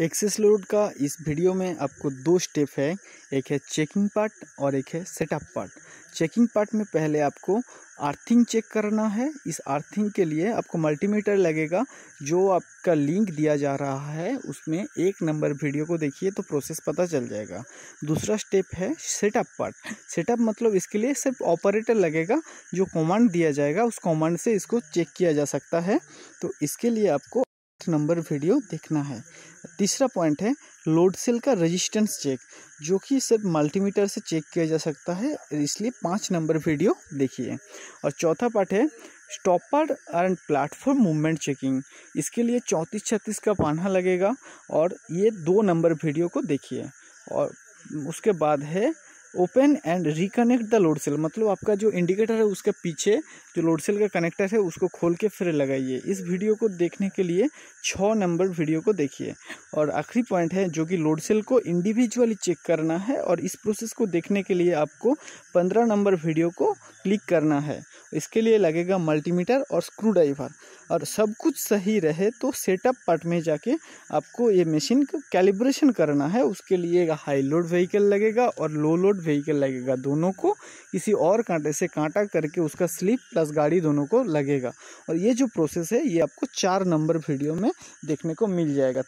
Access load का इस video में आपको दो स्टेप है। एक है चेकिंग पार्ट और एक है सेटअप पार्ट। चेकिंग पार्ट में पहले आपको आर्थिंग चेक करना है। इस आर्थिंग के लिए आपको मल्टीमीटर लगेगा। जो आपका लिंक दिया जा रहा है, उसमें एक नंबर वीडियो को देखिए तो प्रोसेस पता चल जाएगा। दूसरा स्टेप है सेटअप पार्ट। सेटअप मतलब इसके लिए सिर्फ़ ऑपरेटर लगेगा। जो कमांड दिया जाएगा, उस कमांड से इसको चेक किया जा सकता है। तो इसके लिए आपको नंबर वीडियो देखना है। तीसरा पॉइंट है, लोड सेल का रेजिस्टेंस चेक जो कि सिर्फ़ मल्टीमीटर से चेक किया जा सकता है, इसलिए पाँच नंबर वीडियो देखिए। और चौथा पार्ट है stopper and platform movement checking इसके लिए चौंतीस छत्तीस का पाना लगेगा, और ये दो नंबर वीडियो को देखिए। और उसके बाद है open and reconnect the load cell. मतलब आपका जो इंडिकेटर है, उसके पीछे जो लोड सेल का कनेक्टर है, उसको खोल के फिर लगाइए। इस वीडियो को देखने के लिए छः नंबर वीडियो को देखिए। और आखिरी पॉइंट है, जो कि लोड सेल को इंडिविजुअली चेक करना है और इस प्रोसेस को देखने के लिए आपको पंद्रह नंबर वीडियो को क्लिक करना है। इसके लिए लगेगा मल्टीमीटर और स्क्रू ड्राइवर और सब कुछ सही रहे तो सेटअप पार्ट में जाके आपको ये मशीन का कैलिब्रेशन करना है। उसके लिए हाई लोड व्हीकल लगेगा और लो लोड व्हीकल लगेगा, दोनों को किसी और कांटे से कांटा करके उसका स्लिप प्लस गाड़ी दोनों को लगेगा। और ये जो प्रोसेस है, ये आपको चार नंबर वीडियो में देखने को मिल जाएगा।